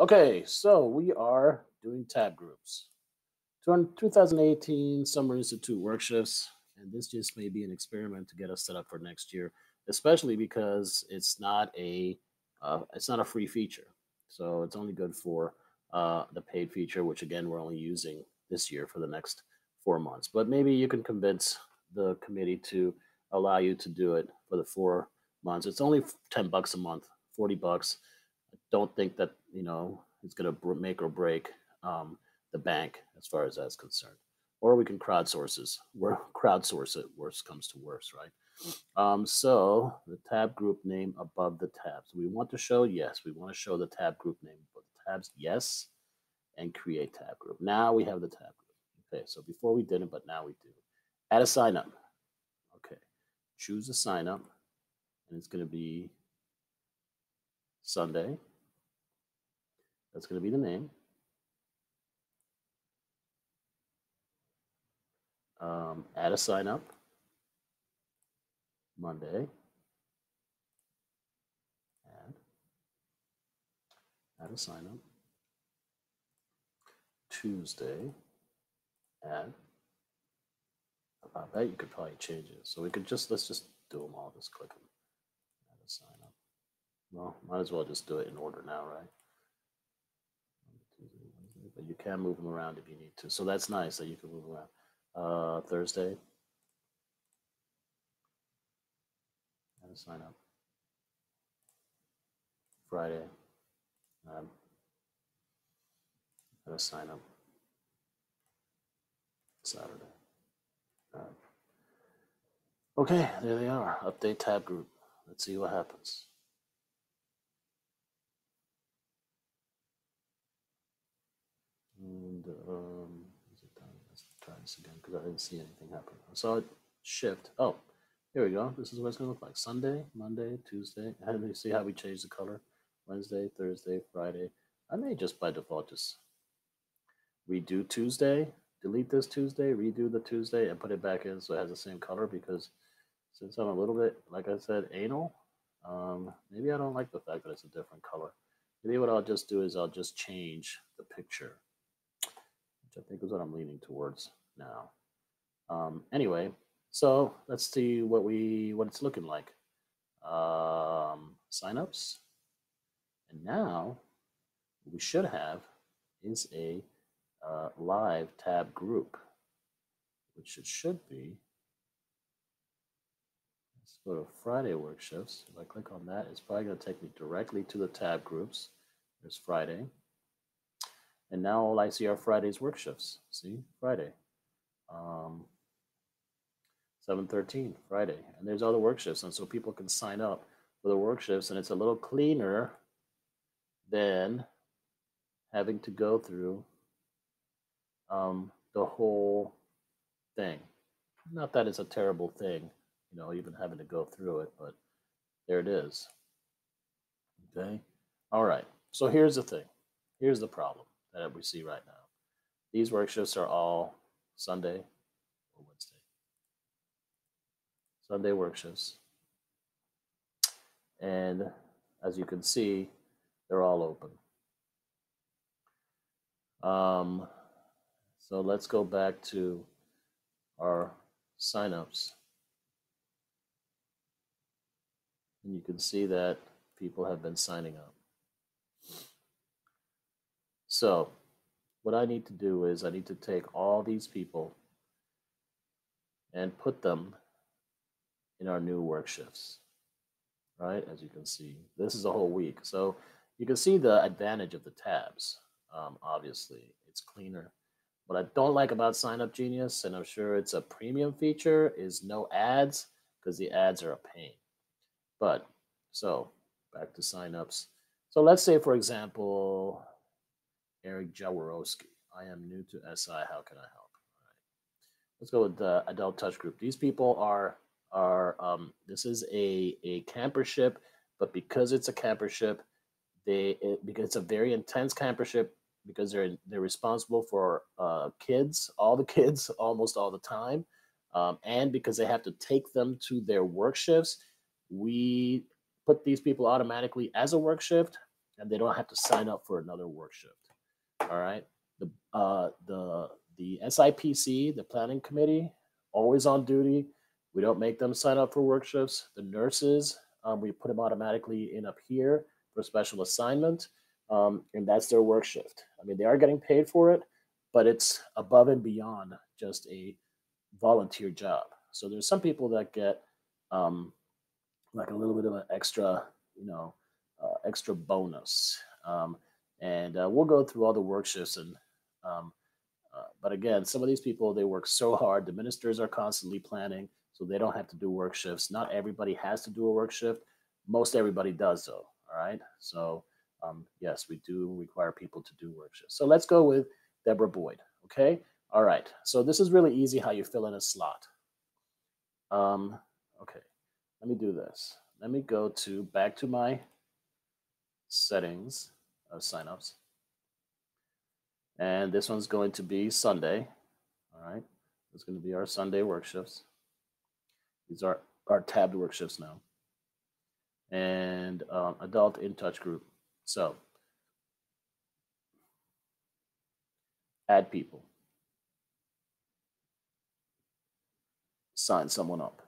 Okay, so we are doing tab groups. 2018 Summer Institute workshops, and this just may be an experiment to get us set up for next year, especially because it's not a uh, it's not a free feature, so it's only good for uh, the paid feature, which again we're only using this year for the next four months. But maybe you can convince the committee to allow you to do it for the four months. It's only 10 bucks a month, 40 bucks. I don't think that, you know, it's going to make or break um, the bank as far as that's concerned. Or we can crowdsource. We're crowdsource it. Worst comes to worst, right? Um, so the tab group name above the tabs. We want to show yes. We want to show the tab group name above the tabs. Yes, and create tab group. Now we have the tab group. Okay, so before we didn't, but now we do. Add a sign up. Okay, choose a sign up, and it's going to be Sunday. That's going to be the name. Um, add a sign up. Monday. Add. Add a sign up. Tuesday. Add. About that, you could probably change it. So we could just, let's just do them all. Just click them. Add a sign up. Well, might as well just do it in order now, right? But you can move them around if you need to. So that's nice that you can move around. Uh, Thursday. Add a sign up. Friday. Um, add a sign up. Saturday. Okay, there they are. Update tab group. Let's see what happens. And um, is it done? Let's try this again because I didn't see anything happen. I saw it shift. Oh, here we go. This is what it's going to look like. Sunday, Monday, Tuesday. And you see how we change the color? Wednesday, Thursday, Friday. I may just by default just redo Tuesday delete this Tuesday, redo the Tuesday, and put it back in so it has the same color because since I'm a little bit, like I said, anal, um, maybe I don't like the fact that it's a different color. Maybe what I'll just do is I'll just change the picture, which I think is what I'm leaning towards now. Um, anyway, so let's see what we what it's looking like. Um, signups, and now we should have is a uh, live tab group, which it should be. Let's go to Friday workshops. If I click on that, it's probably going to take me directly to the tab groups. There's Friday. And now all I see are Friday's workshops. See, Friday. Um, 713, Friday. And there's other the work shifts. And so people can sign up for the work shifts. And it's a little cleaner than having to go through um, the whole thing. Not that it's a terrible thing, you know, even having to go through it, but there it is. Okay. All right. So here's the thing. Here's the problem that we see right now. These workshops are all Sunday or Wednesday. Sunday work shifts. And as you can see, they're all open. Um, so let's go back to our signups. And you can see that people have been signing up. So what I need to do is I need to take all these people and put them in our new work shifts, right? As you can see, this is a whole week. So you can see the advantage of the tabs. Um, obviously, it's cleaner what I don't like about Sign Up Genius, and I'm sure it's a premium feature, is no ads because the ads are a pain. But so back to signups. So let's say, for example, Eric Jaworowski. I am new to SI. How can I help? All right. Let's go with the adult touch group. These people are are um, this is a a campership, but because it's a campership, they it, because it's a very intense campership, because they're they're responsible for uh, kids, all the kids, almost all the time, um, and because they have to take them to their work shifts. We put these people automatically as a work shift, and they don't have to sign up for another work shift. All right. The uh, the the SIPC, the planning committee, always on duty. We don't make them sign up for work shifts. The nurses, um, we put them automatically in up here for special assignment, um, and that's their work shift. I mean, they are getting paid for it, but it's above and beyond just a volunteer job. So there's some people that get um, like a little bit of an extra, you know, uh, extra bonus. Um, and uh, we'll go through all the work shifts and um, uh, but again some of these people they work so hard the ministers are constantly planning so they don't have to do work shifts not everybody has to do a work shift most everybody does though all right so um, yes we do require people to do work shifts so let's go with deborah boyd okay all right so this is really easy how you fill in a slot um, okay let me do this let me go to back to my settings of signups. And this one's going to be Sunday. All right. It's going to be our Sunday work shifts. These are our tabbed work shifts now. And um, adult in touch group. So add people. Sign someone up.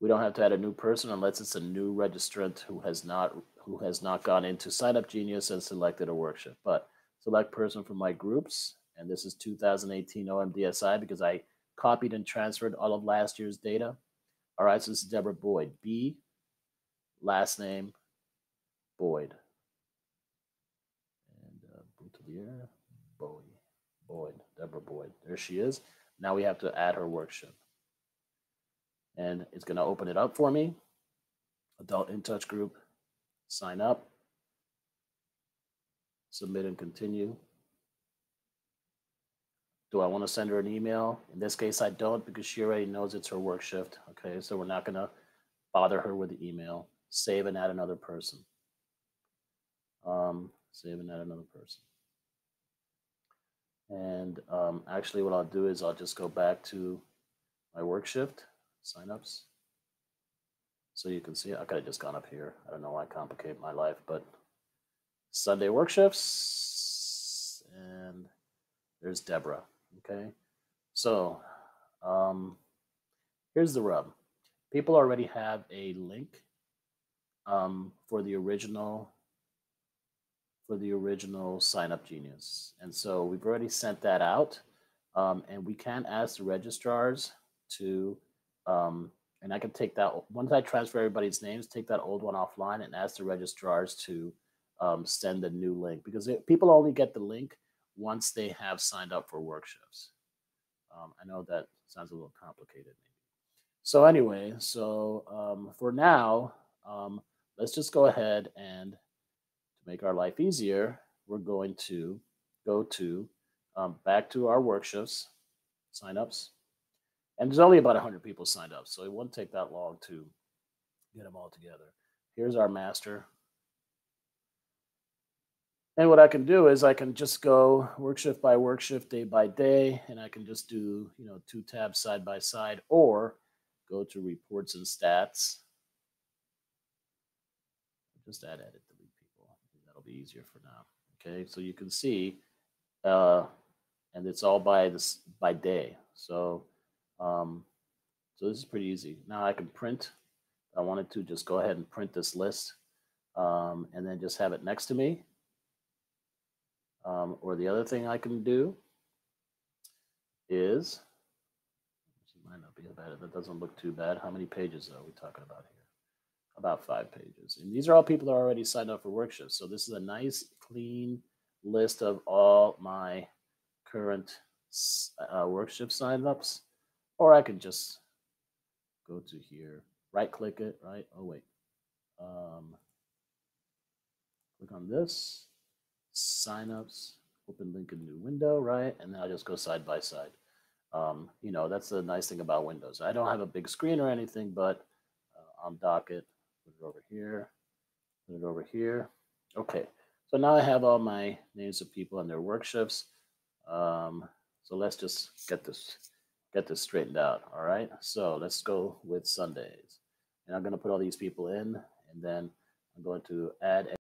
We don't have to add a new person unless it's a new registrant who has not who has not gone into Sign Up Genius and selected a workshop. But select person from my groups, and this is 2018 OMDSI because I copied and transferred all of last year's data. All right, so this is Deborah Boyd. B, last name, Boyd. And uh, Boutelier, Bowie, Boyd, Deborah Boyd. There she is. Now we have to add her work shift and it's going to open it up for me. Adult In Touch group, sign up, submit and continue. Do I want to send her an email? In this case, I don't because she already knows it's her work shift. Okay, so we're not going to bother her with the email. Save and add another person. Um, save and add another person. And um, actually, what I'll do is I'll just go back to my work shift signups. So you can see, I could have just gone up here. I don't know why I complicate my life, but Sunday work shifts, and there's Deborah. Okay, so um, here's the rub. People already have a link um, for the original for the original sign up genius, and so we've already sent that out, um, and we can ask the registrars to um, and I can take that once I transfer everybody's names, take that old one offline and ask the registrars to um, send a new link. Because it, people only get the link once they have signed up for work shifts. Um, I know that sounds a little complicated, maybe. So anyway, so um, for now, um, let's just go ahead and to make our life easier, we're going to go to um, back to our work shifts, signups and there's only about 100 people signed up, so it won't take that long to get them all together. Here's our master. And what I can do is I can just go work shift by work shift, day by day, and I can just do, you know, two tabs side by side, or go to reports and stats. Just add, edit, delete people. That'll be easier for now. Okay, so you can see, uh, and it's all by this by day. So um, so this is pretty easy. Now I can print. I wanted to just go ahead and print this list um, and then just have it next to me. Um, or the other thing I can do is, might not be bad. That doesn't look too bad. How many pages are we talking about here? About five pages. And these are all people that are already signed up for workshops. So this is a nice, clean list of all my current uh, work shift signups. Or I can just go to here, right click it, right? Oh, wait. Um, click on this, signups, open link in new window, right? And then I'll just go side by side. Um, you know, that's the nice thing about Windows. I don't have a big screen or anything, but uh, on Docket, put it over here, put it over here. Okay, so now I have all my names of people and their work shifts. Um, so let's just get this get this straightened out. All right. So let's go with Sundays. And I'm going to put all these people in, and then I'm going to add